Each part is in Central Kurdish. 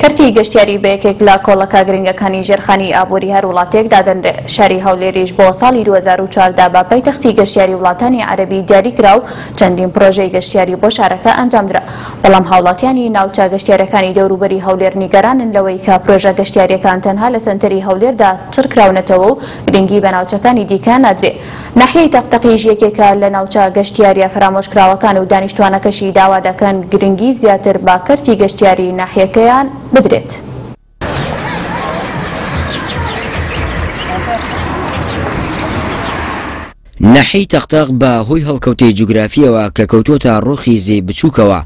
کەرتی گەشتیاری بە یەکێک لە کۆڵەکە گرنگەکانی ژێرخانی ئابووری هەر وڵاتێک دادەنرێ، شاری هەولێریش بۆ ساڵی دوو هەزار و چواردە بە پایتەختی گەشتیاری وڵاتانی عەرەبی دیاریکرا و چەندین پڕۆژەی گەشتیاری بۆ شارەکە ئەنجامدرا، بەڵام هاوڵاتیانی ناوچە گەشتیارەکانی دەوروبەری هەولێر نیگەرانن لەوەی کە پرۆژە گەشتیاریەکان تەنها لە سەنتەری هەولێردا چڕکراونەتەوە و گرنگی بە ناوچەکانی دیکە نادرێ. ناحیەی تەق تەقیش یەکێکە لە ناوچە گەشتیارییە فەرامۆشکراوەکان و دانیشتوانەکەشی داوا دەکەن گرنگی زیاتر بە کەرتی گەشتیاری ناحیەکەیان بدرێت. ناحیەی تەق تەق بە هۆی هەڵکەوتەی جوگرافییەوە کە کەوتووەتە ڕۆخی زێی بچووکەوە،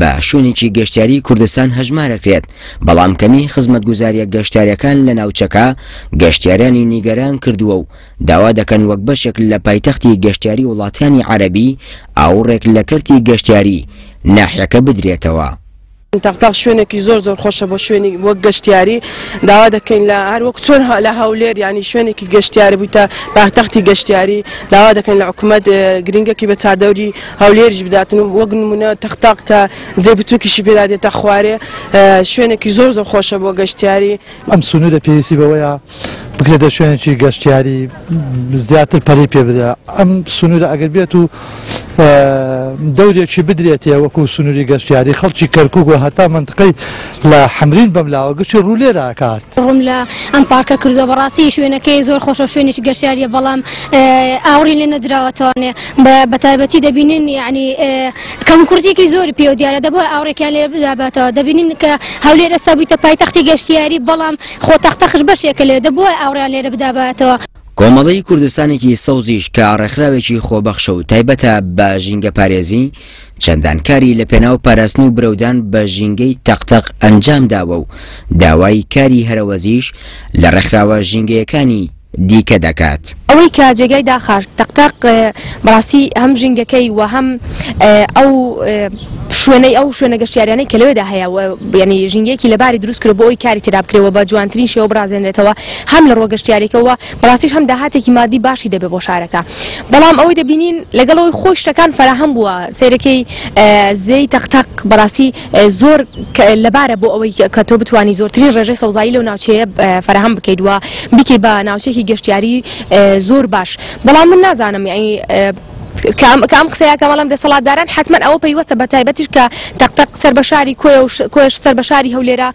بە شوێنێکی گەشتیاری کوردستان هەژمارەکرێت، بەڵام کەمی خزمەتگوزارییە گەشتارییەکان لە ناوچەکە گەشتیارانی نیگەران کردووە و داوا دەکەن وەک بەشێک لە پایتەختی گەشتیاری وڵاتانی عەرەبی، ئاوڕێک لە کەرتی گەشتیاری ناحیەکە بدرێتەوە. تەقتەق شوێنێکی زۆر زۆر خۆشە بۆ شوێنی وەک گەشتیاری داوا دەکەین لە هەر وەک چۆن لە هەولێر یانی شوێنێکی گەشتیاری بوویتە پایتەختی گەشتیاری داوا دەکەین لە حکومەت گرنگەکی بە چاردەوری هەولێریش بداتن و وەک نمونە تەقتەق کە زێ بچووکیشی پێدا دێتە خوارێ شوێنێکی زۆر زۆر خۆشە بۆ گەشتیاری ئەم سنوورە پێویستی بەوەیە بکرێتە شوێنێکی گەشتیاری زیاتر پەلی پێ بدە ئەم سنوورە ئەگەر بێت و دەورێکی بدرێتێ وەکو سنووری گەشتیاری خەڵکی کەرکک و هەتا منطقەی لە حمرین بەملاوە گشتی ڕوولێراکات ڕوم لە ئەم پارکە کردو بەڕاستی شوێنەکەی زۆر خۆشە شوێنێکی گەشتیاریە بەڵام ئاوڕی لێ نەدراوەتوانێ بە بەتایبەتی دەبینین یعنی کەموکوڕتیەکی زۆر پێوە دیارە دەبوایە ئاوڕێکیان لێ داباتەوە دەبینین کە هەولێر ئێستا بویتە پایتەختی گەشتیاری بەڵام خۆ تەختەخش بەشێکە لێ دەبوایە ئاوڕیان لێرە بداباتەوە. کۆمەڵەی کوردستانێکی سەوزیش کە ڕێکخراوێکی خۆبەخشە و تایبەتە بە ژینگەپارێزی، چەندان کاری لە پێناو پاراستن و برەودان بە ژینگەی تەقتەق ئەنجام داوە و داوای کاری هەرەوەزیش لە ڕێکخراوە ژینگەیەکانی، دیکە دەکات. ئەوەی کە جێگای داخە تەق تەق بەڕاستی هەم ژینگەکەی و هەم ئەو شوێنەی ئەو شوێنە گەشتیاریانەی کە لەوێدا هەیە و یانی ژینگەیەکی لەباری دروست کرد بۆ ئەوی کاری تێدا بکرێ و بە جوانترین شێوە بڕازێنرێتەوە هەم لە ڕووە گەشتیاریەکەوە بەڕاستیش هەم داهاتێکی مادی باشی دەبێ بۆ شارەکە بەڵام ئەوەی دەبینین لەگەڵ ئەوەی خۆی شتەکان فەراهەم بووە سەیرەکەی زێی تەق تەق بەڕاستی زۆر لەبارە بۆ ئەوەی کە تۆ بتانی زۆرتری ڕێژەی سەوزایی لەو ناوچەیە فراهەم بکەیت وە بیکەی بە ناوچێکی گەشتیاری زۆر باش بەڵام من نازانم یعنی کام قسەیەکە بەڵام دەسەڵاتداران حتمما ئەوە پەیوەستە بە تایبەتیش کە تەقتەق سەر بە شاری کۆی و کۆش سەر بە شاری هەولێرە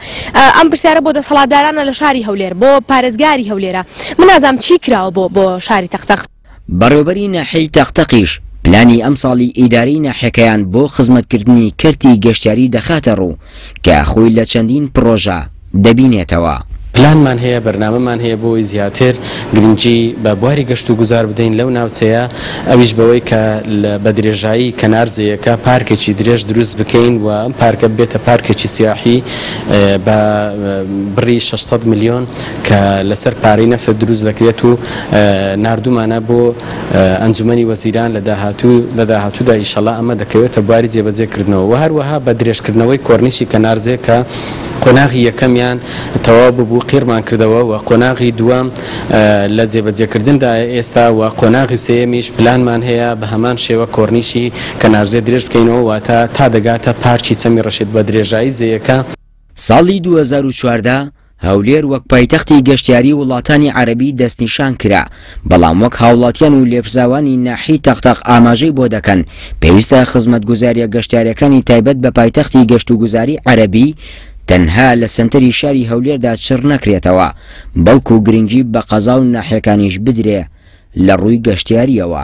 ئەم پرسیارە بۆ دەسەڵاتدارانە لە شاری هەولێر بۆ پارێزگاری هەولێرە منازام چی کراوە بۆ بۆ شاری تەختەخت بەڕێوبەری ناحیەی تەق تەقیش پلانی ئەمساڵی ئیدارەی ناحیەکەیان بۆ خزمەتکردنی کەرتی گەشتیاری دەخاتەڕوو کە خۆی لە چەندین پڕۆژە دەبینێتەوە. پلانمان هەیە، بەرنامەمان هەیە بۆ ئەوەی زیاتر گرنگی بە بواری گەشت و گوزار بدەین لەو ناوچەیە، ئەویش بەوەی کە بە درێژایی کەنار زێیەکە پارکێکی درێژ دروست بکەین و ئەم پارکە ببێتە پارکێکی سیاحی بە بڕی شەش سەد ملیۆن. کە لەسەر پارەی نەفت دروست دەکرێت و ناردومانە بۆ ئەنجومەنی وەزیران لە داهاتوو لە داهاتوودا ئیشەڵا ئەمە دەکەوێتە بواری جێبەجێ کردنەوە وە هەروەها بە درێژکردنەوەی کۆرنیشی کەنارزێ کە قۆناغی یەکەمیان تەواو ببوو قیڕمان کردەوە و قۆناغی دووەم لە جێبەجێکردندایە ئێستا و قۆناغی سێیەمیش پلانمان هەیە بە هەمان شێوە کۆرنیشی کەنارزێ درێژ بکەینەوە واتە تا دەگاتە پارکی چەمی ڕەشید بە درێژایی زێیەکە ساڵی دوو هەزار و چواردە هەولێر وەک پایتەختی گەشتیاری وڵاتانی عەرەبی دەستنیشان کرا، بەڵام وەک هاوڵاتیان و لێپرسراوانی ناحیەی تەق تەق ئاماژەی بۆ دەکەن، پێویستە خزمەتگوزاریە گەشتیاریەکانی تایبەت بە پایتەختی گەشتوگوزاری عەرەبی تەنها لە سەنتەری شاری هەولێردا چڕ نەکرێتەوە، بەڵکو گرنگی بە قەزا و ناحیەکانیش بدرێ لە ڕووی گەشتیاریەوە.